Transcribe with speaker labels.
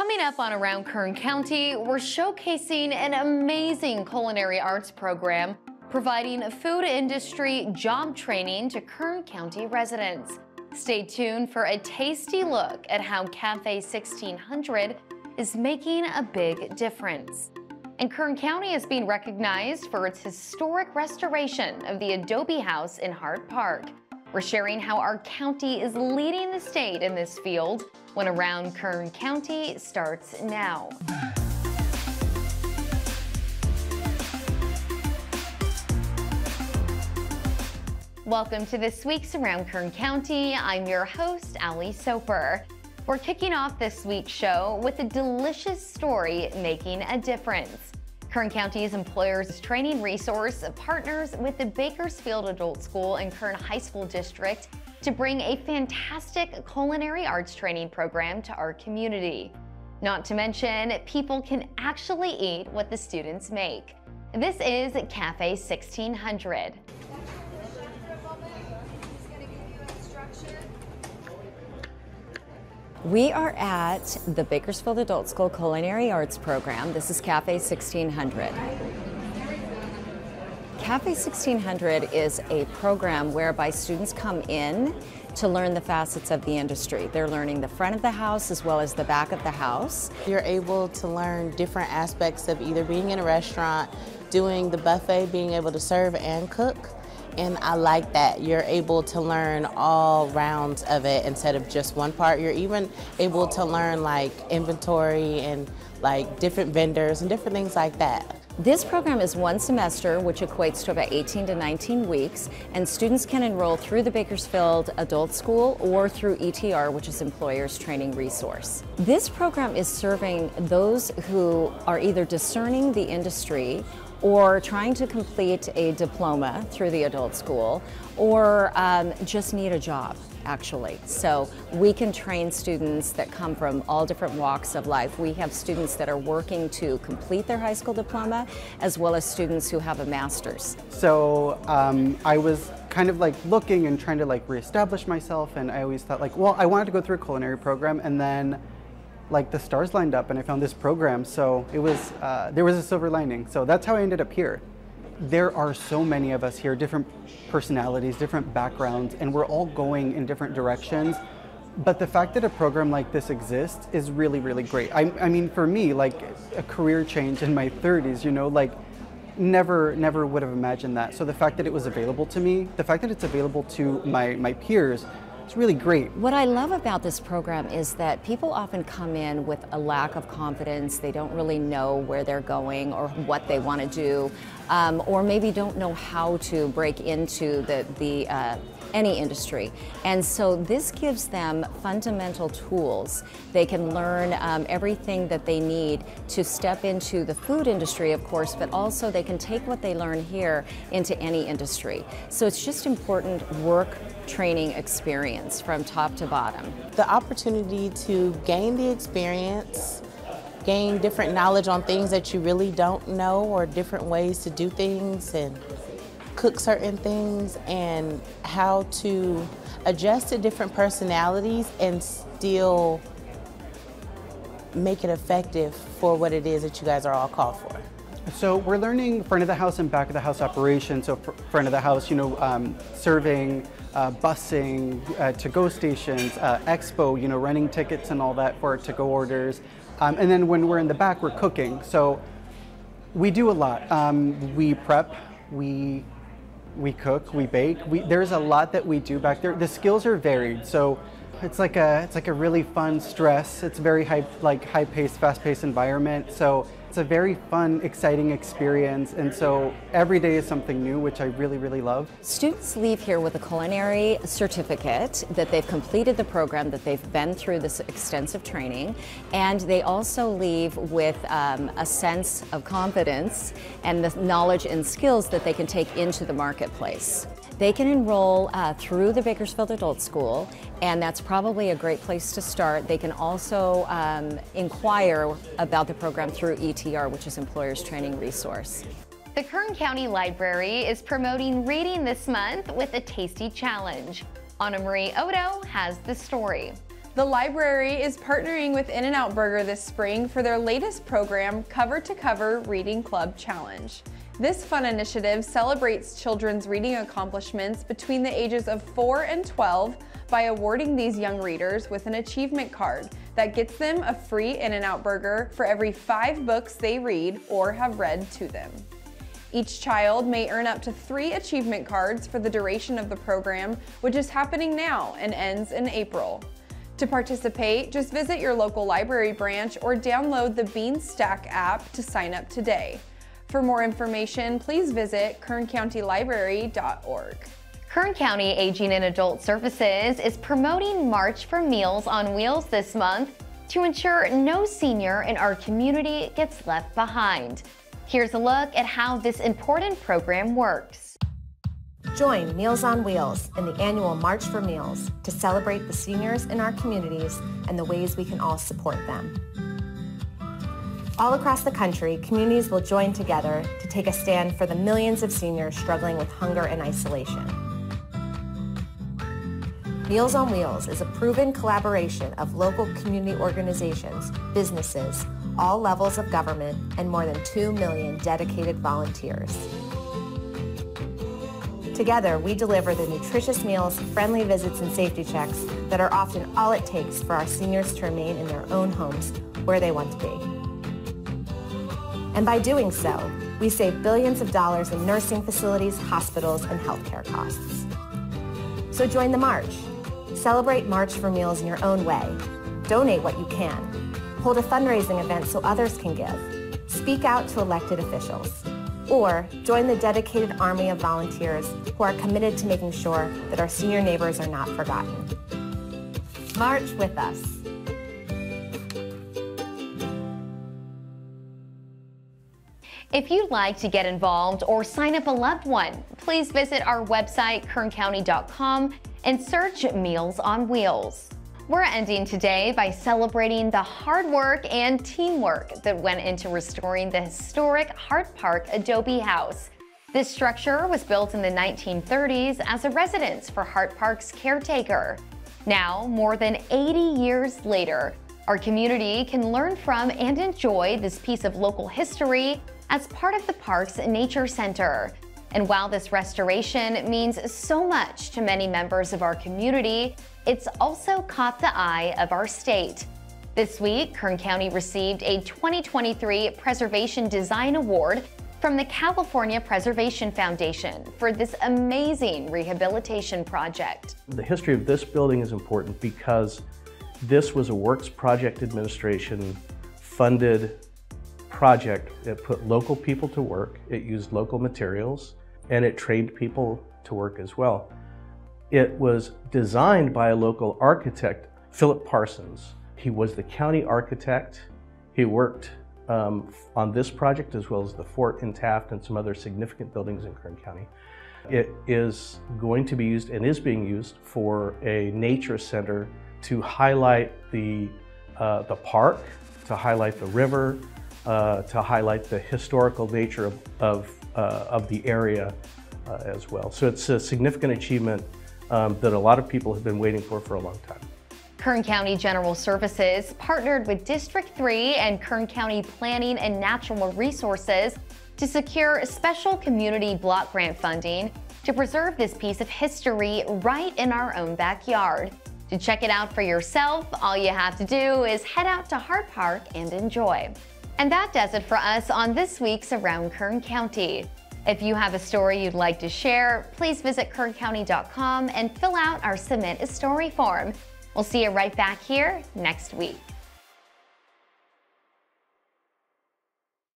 Speaker 1: Coming up on Around Kern County, we're showcasing an amazing culinary arts program providing food industry job training to Kern County residents. Stay tuned for a tasty look at how Cafe 1600 is making a big difference. And Kern County is being recognized for its historic restoration of the Adobe House in Hart Park. We're sharing how our county is leading the state in this field when Around Kern County starts now. Welcome to this week's Around Kern County. I'm your host, Ali Soper. We're kicking off this week's show with a delicious story making a difference. Kern County's Employers Training Resource partners with the Bakersfield Adult School and Kern High School District to bring a fantastic culinary arts training program to our community. Not to mention, people can actually eat what the students make. This is Cafe 1600.
Speaker 2: We are at the Bakersfield Adult School Culinary Arts Program. This is Cafe 1600. Cafe 1600 is a program whereby students come in to learn the facets of the industry. They're learning the front of the house as well as the back of the house.
Speaker 3: You're able to learn different aspects of either being in a restaurant, doing the buffet, being able to serve and cook, and I like that. You're able to learn all rounds of it instead of just one part. You're even able to learn like inventory and like different vendors and different things like that.
Speaker 2: This program is one semester, which equates to about 18 to 19 weeks, and students can enroll through the Bakersfield Adult School or through ETR, which is Employers Training Resource. This program is serving those who are either discerning the industry or trying to complete a diploma through the adult school, or um, just need a job actually. So we can train students that come from all different walks of life. We have students that are working to complete their high school diploma as well as students who have a master's.
Speaker 4: So um, I was kind of like looking and trying to like reestablish myself and I always thought like, well, I wanted to go through a culinary program and then like the stars lined up and I found this program. So it was, uh, there was a silver lining. So that's how I ended up here. There are so many of us here, different personalities, different backgrounds, and we're all going in different directions. But the fact that a program like this exists is really, really great. I, I mean, for me, like a career change in my 30s, you know, like never, never would have imagined that. So the fact that it was available to me, the fact that it's available to my, my peers, it's really great.
Speaker 2: What I love about this program is that people often come in with a lack of confidence. They don't really know where they're going or what they want to do, um, or maybe don't know how to break into the, the uh, any industry. And so this gives them fundamental tools. They can learn um, everything that they need to step into the food industry, of course, but also they can take what they learn here into any industry. So it's just important work training experience from top to bottom.
Speaker 3: The opportunity to gain the experience gain different knowledge on things that you really don't know or different ways to do things and cook certain things and how to adjust to different personalities and still make it effective for what it is that you guys are all called for.
Speaker 4: So we're learning front of the house and back of the house operations. So front of the house, you know, um, serving, uh, busing, uh, to-go stations, uh, expo, you know, running tickets and all that for to-go orders. Um, and then when we're in the back, we're cooking. So we do a lot. Um, we prep, we we cook, we bake. We, there's a lot that we do back there. The skills are varied, so it's like a it's like a really fun stress. It's very high like high paced, fast paced environment. So it's a very fun, exciting experience, and so every day is something new, which I really, really love.
Speaker 2: Students leave here with a culinary certificate that they've completed the program, that they've been through this extensive training, and they also leave with um, a sense of confidence and the knowledge and skills that they can take into the marketplace. They can enroll uh, through the Bakersfield Adult School, and that's probably a great place to start. They can also um, inquire about the program through ETR, which is Employers Training Resource.
Speaker 1: The Kern County Library is promoting reading this month with a tasty challenge. Anna Marie Odo has the story.
Speaker 5: The library is partnering with In-N-Out Burger this spring for their latest program, Cover to Cover Reading Club Challenge. This fun initiative celebrates children's reading accomplishments between the ages of 4 and 12 by awarding these young readers with an achievement card that gets them a free In-N-Out Burger for every five books they read or have read to them. Each child may earn up to three achievement cards for the duration of the program, which is happening now and ends in April. To participate, just visit your local library branch or download the Beanstack app to sign up today. For more information, please visit kerncountylibrary.org.
Speaker 1: Kern County Aging and Adult Services is promoting March for Meals on Wheels this month to ensure no senior in our community gets left behind. Here's a look at how this important program works.
Speaker 6: Join Meals on Wheels in the annual March for Meals to celebrate the seniors in our communities and the ways we can all support them. All across the country, communities will join together to take a stand for the millions of seniors struggling with hunger and isolation. Meals on Wheels is a proven collaboration of local community organizations, businesses, all levels of government, and more than 2 million dedicated volunteers. Together, we deliver the nutritious meals, friendly visits, and safety checks that are often all it takes for our seniors to remain in their own homes where they want to be. And by doing so, we save billions of dollars in nursing facilities, hospitals, and healthcare costs. So join the march. Celebrate March for Meals in your own way. Donate what you can. Hold a fundraising event so others can give. Speak out to elected officials or join the dedicated army of volunteers who are committed to making sure that our senior neighbors are not forgotten. March with us.
Speaker 1: If you'd like to get involved or sign up a loved one, please visit our website, kerncounty.com, and search Meals on Wheels. We're ending today by celebrating the hard work and teamwork that went into restoring the historic Hart Park Adobe House. This structure was built in the 1930s as a residence for Hart Park's caretaker. Now, more than 80 years later, our community can learn from and enjoy this piece of local history as part of the park's Nature Center. And while this restoration means so much to many members of our community, it's also caught the eye of our state. This week, Kern County received a 2023 Preservation Design Award from the California Preservation Foundation for this amazing rehabilitation project.
Speaker 7: The history of this building is important because this was a Works Project Administration funded project that put local people to work. It used local materials and it trained people to work as well. It was designed by a local architect, Philip Parsons. He was the county architect. He worked um, on this project as well as the fort in Taft and some other significant buildings in Kern County. It is going to be used and is being used for a nature center to highlight the, uh, the park, to highlight the river, uh, to highlight the historical nature of, of, uh, of the area uh, as well. So it's a significant achievement um, that a lot of people have been waiting for for a long time.
Speaker 1: Kern County General Services partnered with District 3 and Kern County Planning and Natural Resources to secure special community block grant funding to preserve this piece of history right in our own backyard. To check it out for yourself, all you have to do is head out to Hart Park and enjoy. And that does it for us on this week's Around Kern County. If you have a story you'd like to share, please visit kerncounty.com and fill out our Submit a Story form. We'll see you right back here next week.